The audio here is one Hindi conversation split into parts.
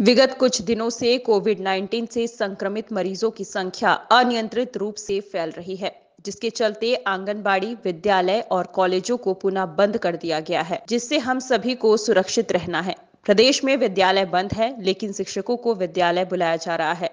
विगत कुछ दिनों से कोविड 19 से संक्रमित मरीजों की संख्या अनियंत्रित रूप से फैल रही है, जिसके चलते आंगनबाड़ी, विद्यालय और कॉलेजों को पुनः बंद कर दिया गया है, जिससे हम सभी को सुरक्षित रहना है। प्रदेश में विद्यालय बंद है, लेकिन शिक्षकों को विद्यालय बुलाया जा रहा है।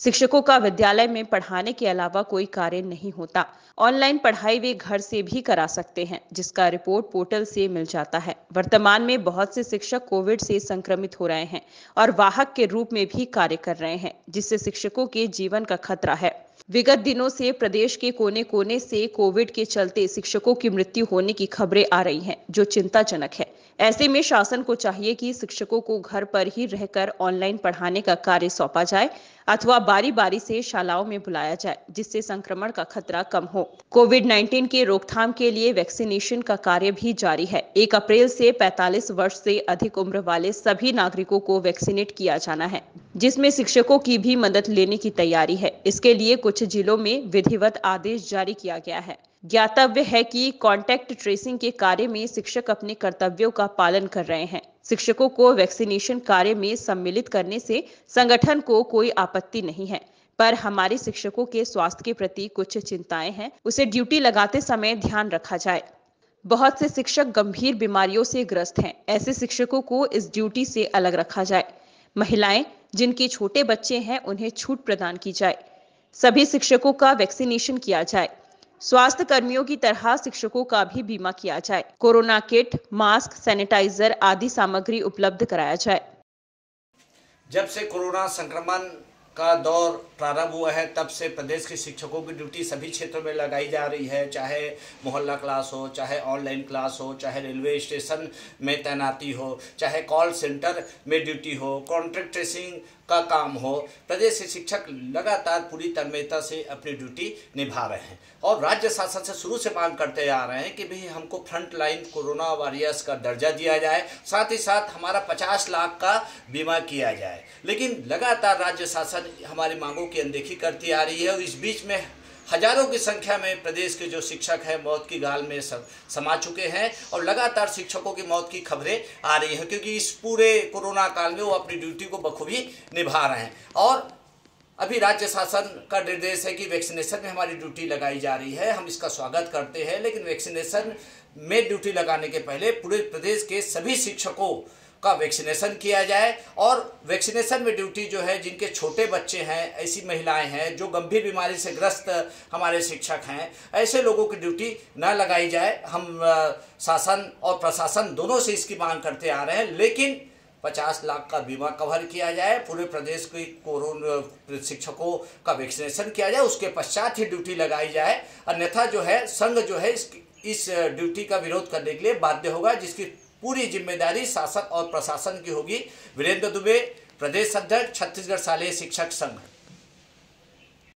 शिक्षकों का विद्यालय में पढ़ाने के अलावा कोई कार्य नहीं होता। ऑनलाइन पढ़ाई वे घर से भी करा सकते हैं, जिसका रिपोर्ट पोर्टल से मिल जाता है। वर्तमान में बहुत से शिक्षक कोविड से संक्रमित हो रहे हैं और वाहक के रूप में भी कार्य कर रहे हैं, जिससे शिक्षकों के जीवन का खतरा है। विगत दिनों से प्रदेश के कोने कोने से कोविड के चलते शिक्षकों की मृत्यु होने की खबरें आ रही हैं, जो चिंताजनक है। ऐसे में शासन को चाहिए कि शिक्षकों को घर पर ही रहकर ऑनलाइन पढ़ाने का कार्य सौंपा जाए अथवा बारी बारी से शालाओं में बुलाया जाए, जिससे संक्रमण का खतरा कम हो। कोविड 19 के रोकथाम के लिए वैक्सीनेशन का कार्य भी जारी है। एक अप्रैल से 45 वर्ष से अधिक उम्र वाले सभी नागरिकों को वैक्सीनेट किया जाना है, जिसमें शिक्षकों की भी मदद लेने की तैयारी है। इसके लिए कुछ जिलों में विधिवत आदेश जारी किया गया है। ज्ञातव्य है कि कांटेक्ट ट्रेसिंग के कार्य में शिक्षक अपने कर्तव्यों का पालन कर रहे हैं। शिक्षकों को वैक्सीनेशन कार्य में सम्मिलित करने से संगठन को कोई आपत्ति नहीं है। पर हमारे शिक्षकों के स्वास्थ्य के प्रति कुछ चिंताएँ हैं, उसे ड्यूटी लगाते समय ध्यान रखा जाए। बहुत से शिक्षक गंभीर बीमारियों से ग्रस्त हैं, ऐसे शिक्षकों को इस ड्यूटी से अलग रखा जाए। महिलाएँ, जिनके छोटे बच्चे हैं, उन्हें छूट प्रदान की जाए। सभी शिक्षकों का वैक्सीनेशन किया जाए। स्वास्थ्य कर्मियों की तरह शिक्षकों का भी बीमा किया जाए। कोरोना किट, मास्क, सैनिटाइजर आदि सामग्री उपलब्ध कराया जाए। जब से कोरोना संक्रमण का दौर प्रारंभ हुआ है, तब से प्रदेश के शिक्षकों की ड्यूटी सभी क्षेत्रों में लगाई जा रही है। चाहे मोहल्ला क्लास हो, चाहे ऑनलाइन क्लास हो, चाहे रेलवे स्टेशन में तैनाती हो, चाहे कॉल सेंटर में ड्यूटी हो, कॉन्ट्रैक्ट ट्रेसिंग का काम हो प्रदेश के शिक्षक लगातार पूरी तन्मयता से अपनी ड्यूटी निभा रहे हैं। और राज्य शासन से शुरू से मांग करते आ रहे हैं कि भाई हमको फ्रंट लाइन कोरोना वॉरियर्स का दर्जा दिया जाए, साथ ही साथ हमारा पचास लाख का बीमा किया जाए। लेकिन लगातार राज्य शासन हमारी मांगों की अनदेखी करती आ रही है और इस बीच में हज़ारों की संख्या में प्रदेश के जो शिक्षक हैं, मौत की गाल में समा चुके हैं और लगातार शिक्षकों की मौत की खबरें आ रही हैं, क्योंकि इस पूरे कोरोना काल में वो अपनी ड्यूटी को बखूबी निभा रहे हैं। और अभी राज्य शासन का निर्देश है कि वैक्सीनेशन में हमारी ड्यूटी लगाई जा रही है, हम इसका स्वागत करते हैं, लेकिन वैक्सीनेशन में ड्यूटी लगाने के पहले पूरे प्रदेश के सभी शिक्षकों का वैक्सीनेशन किया जाए और वैक्सीनेशन में ड्यूटी जो है, जिनके छोटे बच्चे हैं, ऐसी महिलाएँ हैं, जो गंभीर बीमारी से ग्रस्त हमारे शिक्षक हैं, ऐसे लोगों की ड्यूटी न लगाई जाए। हम शासन और प्रशासन दोनों से इसकी मांग करते आ रहे हैं, लेकिन पचास लाख का बीमा कवर किया जाए, पूरे प्रदेश के कोरोना शिक्षकों का वैक्सीनेशन किया जाए, उसके पश्चात ही ड्यूटी लगाई जाए। अन्यथा जो है, संघ जो है, इस इस ड्यूटी का विरोध करने के लिए बाध्य होगा, जिसकी पूरी ज़िम्मेदारी शासक और प्रशासन की होगी। वीरेंद्र दुबे, प्रदेश अध्यक्ष, छत्तीसगढ़ शालेय शिक्षक संघ।